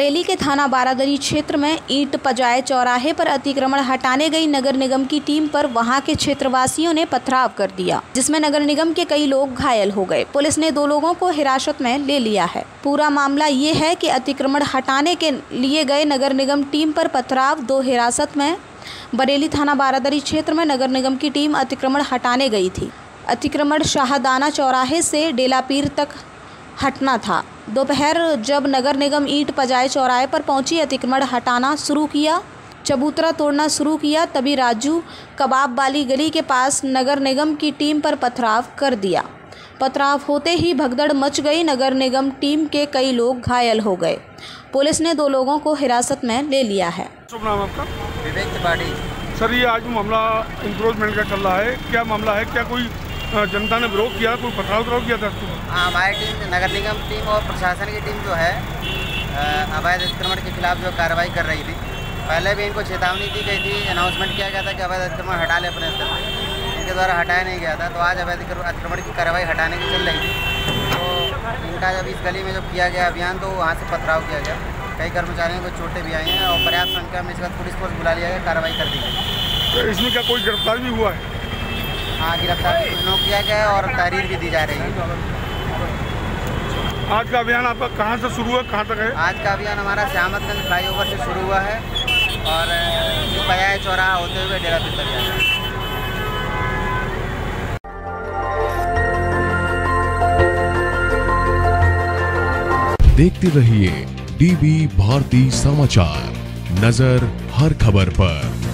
बरेली के थाना बारादरी क्षेत्र में ईंट पजाए चौराहे पर अतिक्रमण हटाने गई नगर निगम की टीम पर वहाँ के क्षेत्रवासियों ने पथराव कर दिया, जिसमें नगर निगम के कई लोग घायल हो गए। पुलिस ने दो लोगों को हिरासत में ले लिया है। पूरा मामला ये है कि अतिक्रमण हटाने के लिए गए नगर निगम टीम पर पथराव, दो हिरासत में। बरेली थाना बारादरी क्षेत्र में नगर निगम की टीम अतिक्रमण हटाने गई थी। अतिक्रमण शाहदाना चौराहे से डेलापीर तक हटना था। दोपहर जब नगर निगम ईंट पजाए चौराहे पर पहुँची अतिक्रमण हटाना शुरू किया चबूतरा तोड़ना शुरू किया तभी राजू कबाब वाली गली के पास नगर निगम की टीम पर पथराव कर दिया। पथराव होते ही भगदड़ मच गई नगर निगम टीम के कई लोग घायल हो गए। पुलिस ने दो लोगों को हिरासत में ले लिया है। शुभ नाम आपका? विवेक त्रिपाठी। सर ये आज मामला इंक्रोचमेंट का चल रहा है। क्या मामला है? क्या कोई जनता ने विरोध किया कोई पथराव वथराव किया था हाँ हमारी टीम नगर निगम टीम और प्रशासन की टीम जो है अवैध अतिक्रमण के खिलाफ जो कार्रवाई कर रही थी। पहले भी इनको चेतावनी दी गई थी अनाउंसमेंट किया गया था कि अवैध अतिक्रमण हटा ले अपने स्तर से इनके द्वारा हटाया नहीं गया था तो आज अवैध अतिक्रमण की कार्रवाई हटाने की चल रही थी। तो इनका जब इस गली में जब किया गया अभियान तो वहाँ से पथराव किया गया। कई कर्मचारियों को चोटें भी आई हैं और पर्याप्त संख्या में इसके बाद पुलिस फोर्स बुला लिया गया कार्रवाई कर दी गई। तो इसमें क्या कोई गिरफ़्तार भी हुआ है? हाँ गिरफ़्तार भी लोग किया गया है और तहरीर भी दी जा रही है। आज का अभियान आपका कहाँ से शुरू है कहाँ तक है? आज का अभियान हमारा श्यामतगंज फ्लाईओवर से शुरू हुआ है और ये पयाए चौराहा होते हुए डेरा तक जाएगा देखते रहिए डीबी भारती समाचार नज़र हर खबर पर।